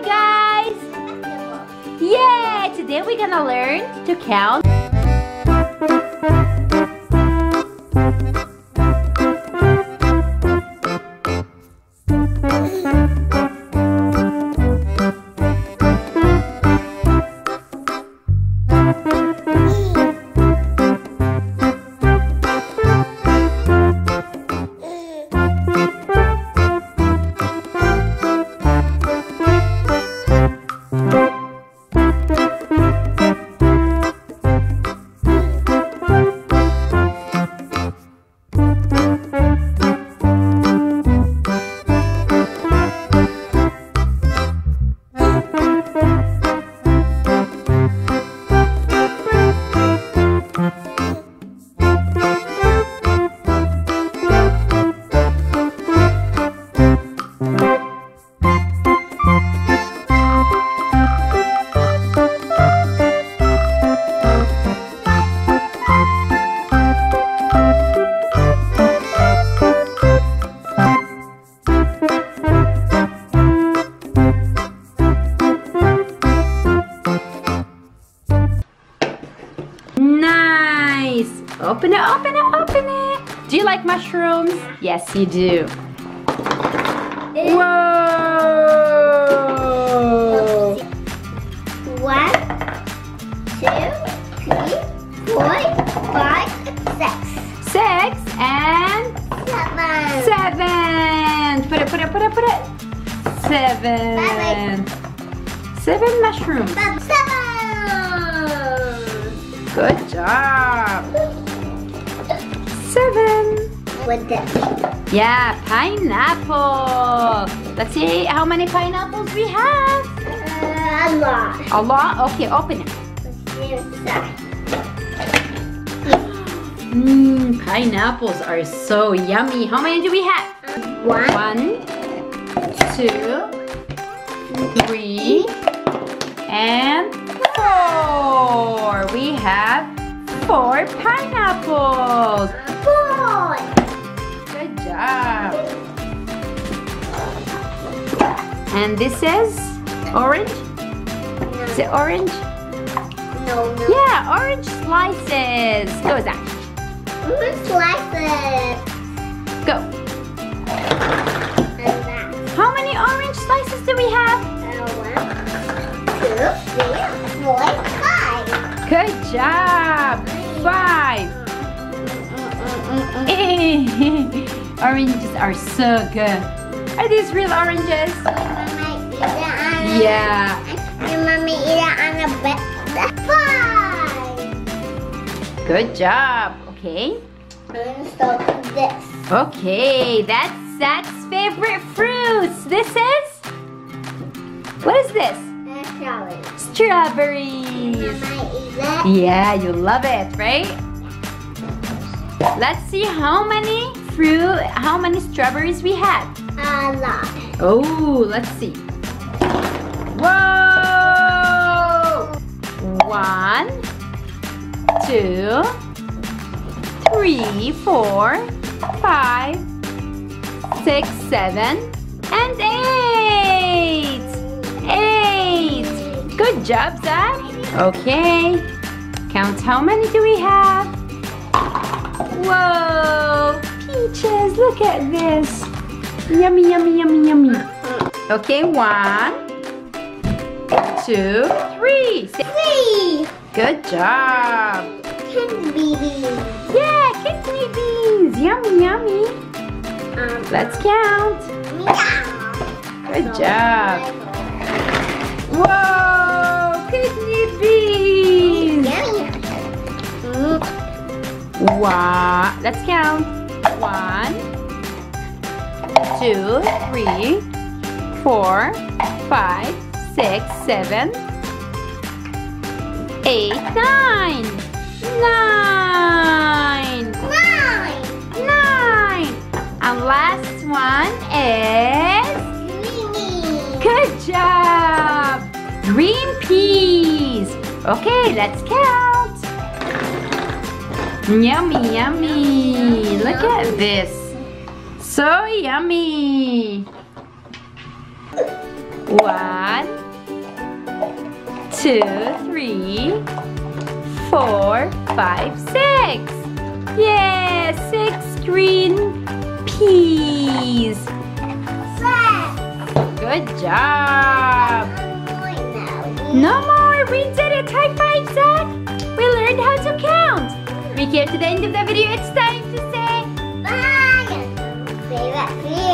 Hi guys! Yeah, today we're gonna learn to count. Open it, open it, open it! Do you like mushrooms? Yes, you do. Whoa! One, two, three, four, five, six, Six and seven. seven. Put it, put it, put it, put it. Seven. Seven mushrooms. Seven. Good job. Seven. With. Yeah, pineapple. Let's see how many pineapples we have. Uh, a lot. A lot? Okay, open it. Let's see inside. Mmm, pineapples are so yummy. How many do we have? One, One, two, three, and four. We have four pineapples. Job. And this is orange? Is it orange? No, no. Yeah, orange slices. Go, Zack. Who slices? Go. And that. How many orange slices do we have? Uh, one, two, three, four, five. Good job. Five. Uh, uh, uh, oranges are so good. Are these real oranges? Mama eat it on Yeah. Your mommy eat it on a bed. Good job. Okay. And so this. Okay, that's Zack's favorite fruits. This is? What is this? Strawberries. It. Yeah, you love it, right? Let's see how many fruit, how many strawberries we have. A lot. Oh, let's see. Whoa! One, two, three, four, five, six, seven, and eight. Eight. Good job, Zack. Okay. Count how many do we have? Whoa! Peaches, look at this. Yummy, yummy, yummy, yummy. Okay, one, two, three. Three. Good job. Can be. Yeah, kidney beans. Yummy, yummy. Um, Let's count. meow. Good job. Whoa, kidney beans. Yummy. Mm, One. Let's count. One, two, three, four, five, six, seven, eight, nine. Nine. Nine. Nine. And last one is. Creamy. Good job. Green peas. Okay, let's count. Yummy, yummy. Look at this. So yummy. One, two, three, four, five, six. Yeah, six green peas. Good job. No more. We did it. High five, Zack. We learned how to count. We came to the end of the video. It's time to video.